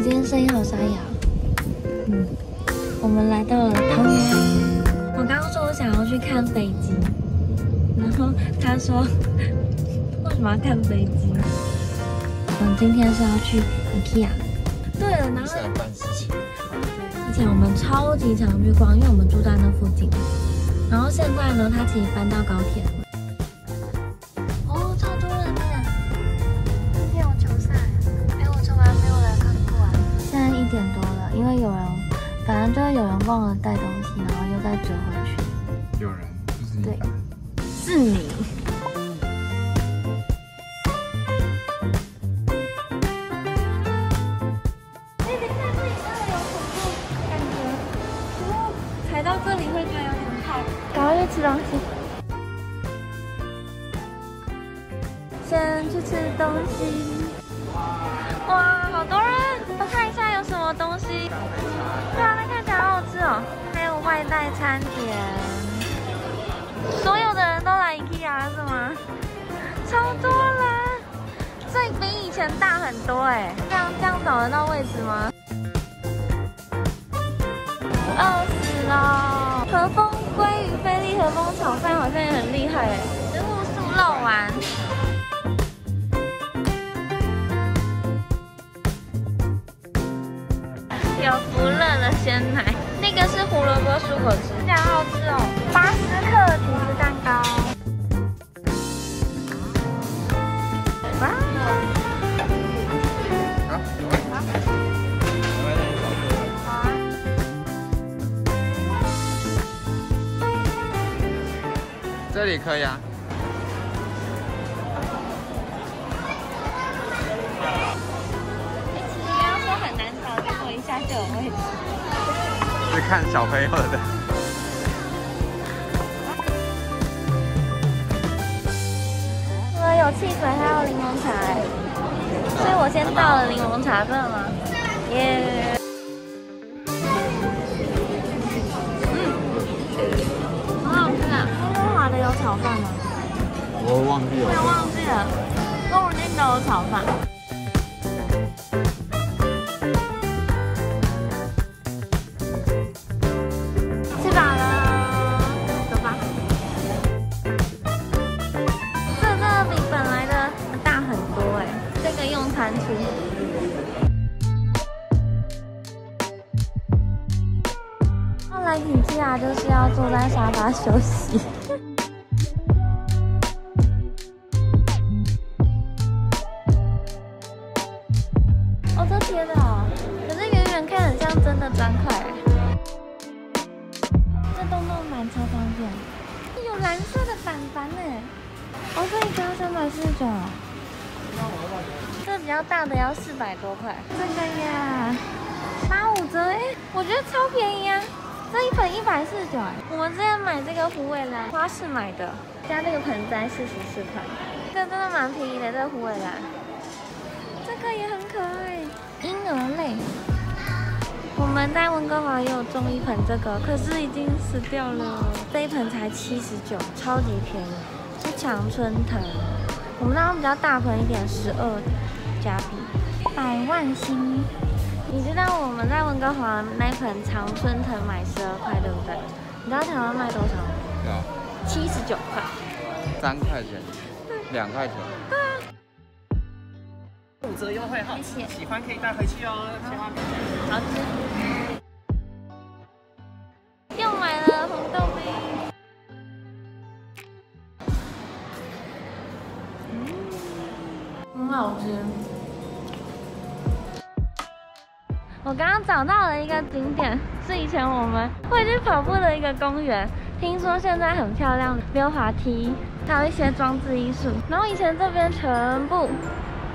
我今天声音好沙哑。嗯，我们来到了桃园。我刚刚说我想要去看飞机，然后他说 为什么要看飞机？我们今天是要去 IKEA。对了，然后。之前我们超级常去逛，因为我们住在那附近。然后现在呢，它其实搬到高铁了就是有人忘了带东西，然后又再折回去。有人就是你对吧？是你。哎，等一下，这里真的有恐怖感觉。哦，踩到这里会觉得有点怕，赶快去吃东西。先去吃东西。餐点。所有的人都来 IKEA 是吗？超多人，所以比以前大很多哎。这样这样找得到位置吗？饿死了！和风鲑鱼、菲力和风炒饭好像也很厉害哎。植物素肉丸。有福乐的鲜奶，那个是胡萝卜蔬果汁，这样好吃哦。巴斯克起司蛋糕，哇，好，好啊。这里可以啊。哎，其实刚刚说很难找，结果一下就有位置。是看小朋友的。除了有汽水，还有柠檬茶哎，所以我先倒了柠檬茶，真的吗？耶、嗯，好好吃啊！温哥华的有炒饭吗？我忘记了我也忘记了，跟我念都有炒饭。坐在沙发休息。哦，这贴的哦，可是远远看很像真的砖块哎。这洞洞板超方便，有蓝色的板板呢。哦，这一张三百四十九，这比较大的要四百多块。这个呀，八五折哎，我觉得超便宜啊。这一盆一百四十九哎，我们之前买这个虎尾兰花市买的，加那个盆栽四十四块，这个真的蛮便宜的，这个虎尾兰。这个也很可爱，婴儿类。我们在温哥华也有种一盆这个，可是已经死掉了。这一盆才七十九，超级便宜，是常春藤。我们那种比较大盆一点，十二加币。百万星，你知道我们在温哥华那一盆常春藤买十二块，对不对？你知道台湾卖多少吗？有七十九块。三块钱，两块钱。五折优惠哈，谢谢喜欢可以带回去哦，千万别好吃。又买了红豆冰，嗯，很好吃。我刚刚找到了一个景点，是以前我们会去跑步的一个公园。听说现在很漂亮，溜滑梯，还有一些装置艺术。然后以前这边全部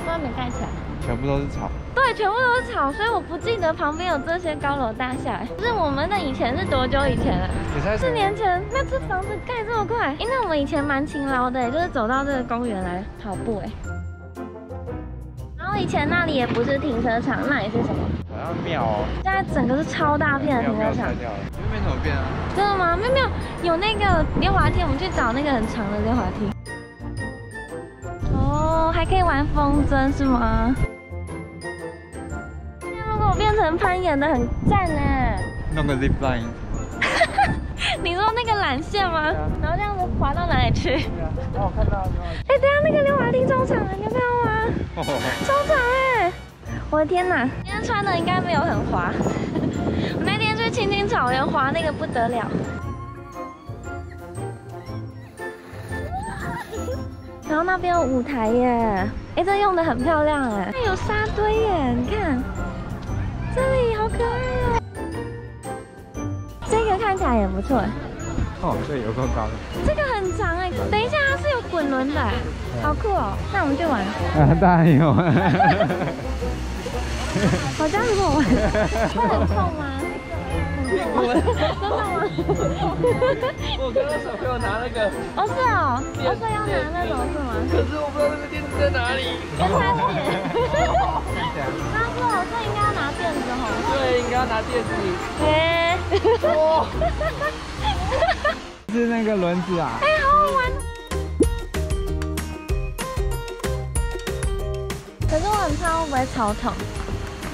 都还没盖起来。全部都是草。对，全部都是草，所以我不记得旁边有这些高楼大厦。就是我们的以前是多久以前了？四年前，那这房子盖这么快？因为我们以前蛮勤劳的，就是走到这个公园来跑步哎。然后以前那里也不是停车场，那里是什么？好像庙哦。现在整个是超大片的庙停车场没什么变啊。真的吗？没有没有，有那个溜滑梯，我们去找那个很长的溜滑梯。哦，还可以玩风筝是吗？今天如果变成攀岩的，很赞呢。弄个 zip line。你说那个缆线吗？然后这样子滑到哪里去？哦，看到了。哎，等下那个溜滑梯超长的，你有看到吗？超长哎！我的天哪，穿的应该没有很滑。我那天去青青草原滑那个不得了。然后那边有舞台耶，哎，这用的很漂亮哎，有沙堆耶，你看，这里好可爱哦。这个看起来也不错。哦，这有够高的。这个很长哎，等一下它是有滚轮的，好酷哦。那我们就玩。啊，当然有。好像很好玩。会很痛吗？真的吗？我刚刚小朋友拿那个。哦，是哦，哦，是要拿那种是吗？可是我不知道那个垫子在哪里。在下面。他说我是应该要拿垫子吼。对，应该要拿垫子。哎。哇。是那个轮子啊。哎，好好玩。可是我很怕会不会超痛。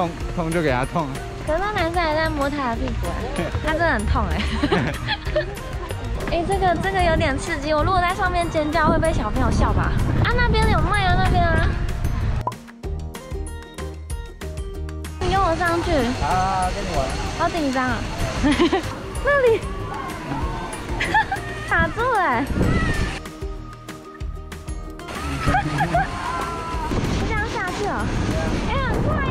痛痛就给他痛。可是那男生还在摸他的屁股，他真的很痛哎。哎，这个这个有点刺激，我如果在上面尖叫会被小朋友笑吧？啊，那边有卖啊，那边啊。你跟我上去。啊，跟你玩。好紧张啊！那里卡住哎。这样下去哦。哎，很快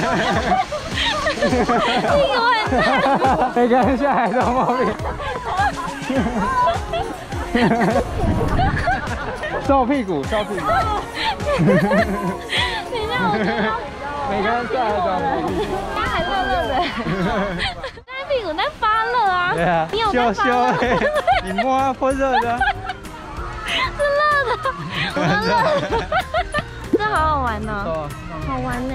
好看。屁股很大。每个人下来都毛病。瘦屁股，瘦屁股。你让我看到。每个人下来都毛病。他还热热的。但是屁股。在发热啊。对啊。你有在发热？你摸啊，不热的。是热的，我热。这好好玩哦。好玩呢，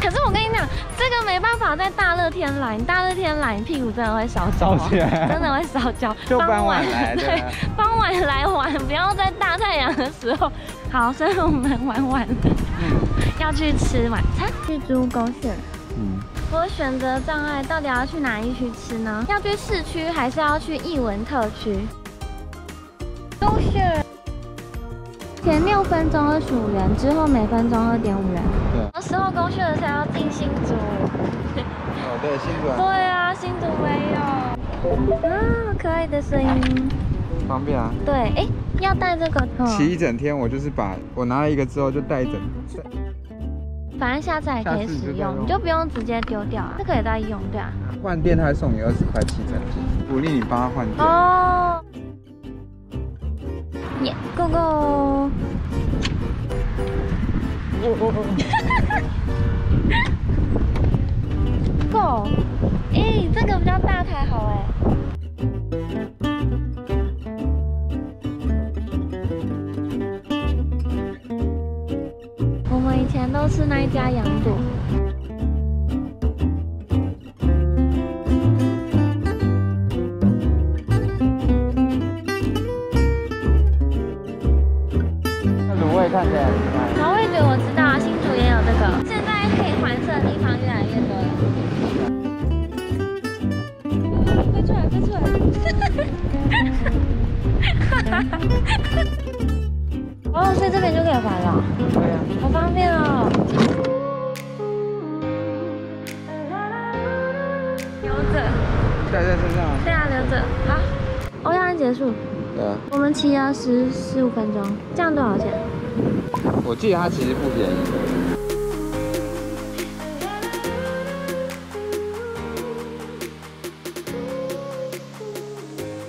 可是我跟你讲，这个没办法在大热天来，你大热天来，你屁股真的会烧焦，烧起来，真的会烧焦。就傍晚来，对，傍晚来玩，不要在大太阳的时候。好，所以我们玩完了，要去吃晚餐，去猪狗血。嗯，我选择障碍到底要去哪一区吃呢？要去市区还是要去艺文特区？狗血。前六分钟二十五元，之后每分钟二点五元。对。新竹。哦，对，新竹。对啊，新竹没有。啊，可爱的声音。方便啊。对，哎，要带这个。骑一整天，我就是把我拿了一个之后就带一整。反正下次还可以使用，你就不用直接丢掉啊，这可以再用，对啊。换电他还送你二十块七成金，鼓励你帮他换电。哦。耶，Go Go！哦哦哦 哦，所以这边就可以玩了。对啊。好方便哦。留着。带在身上。对啊，留着。好，欧亚结束。对啊。我们骑了十十五分钟，这样多少钱？我记得它其实不便宜。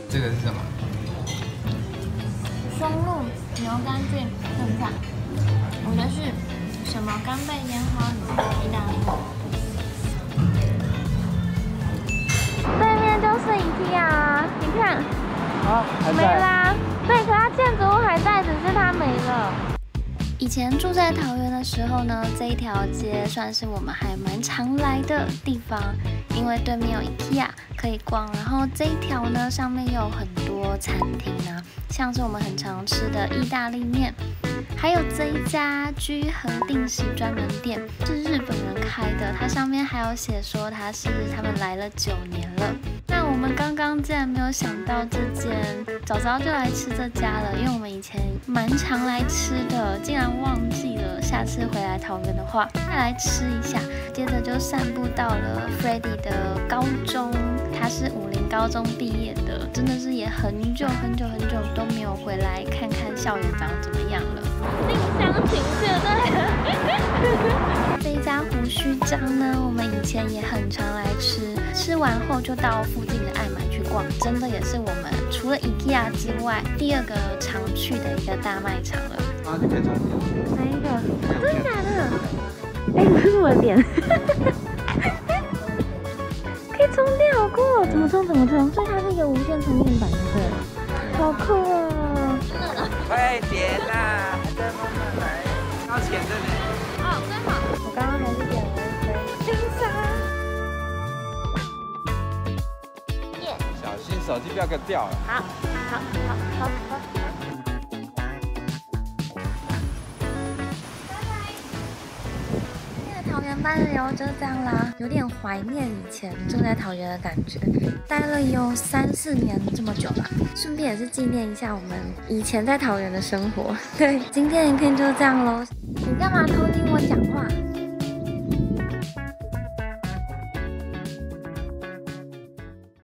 这个是什么？松露牛肝菌正菜，我的是什么干贝烟花鱼意大利。对面就是 IKEA，你看啊，没啦。对，可它建筑物还在，只是它没了。以前住在桃园的时候呢，这一条街算是我们还蛮常来的地方，因为对面有 IKEA 可以逛，然后这一条呢上面有很多餐厅啊，像是我们很常吃的意大利面，还有这一家居和定食专门店是日本人开的，它上面还有写说它是他们来了九年了。那我们刚刚竟然没有想到这间，早早就来吃这家了，因为我们以前蛮常来吃的，竟然忘记了。下次回来桃园的话，再来吃一下。接着就散步到了 f r e d d y 的高中，他是五高中毕业的，真的是也很久很久很久都没有回来看看校园长怎么样了。丁香亭对这一家胡须章呢，我们以前也很常来吃，吃完后就到附近的爱买去逛，真的也是我们除了 IKEA 之外第二个常去的一个大卖场了。啊，你可以充电。哪一个？真的假的？哎，不是我的脸。可以充电，好酷哦！怎么充？怎么充？所以它是一个无线充电板，对好酷哦！快点啦，还在慢慢来，要钱的呢。哦，真好。我刚刚还是点了一杯冰沙。耶！小心手机不要给掉了。好，好，好，好，好。桃园班的游就这样啦，有点怀念以前住在桃园的感觉，待了有三四年这么久吧，顺便也是纪念一下我们以前在桃园的生活。对，今天影片就这样喽。你干嘛偷听我讲话？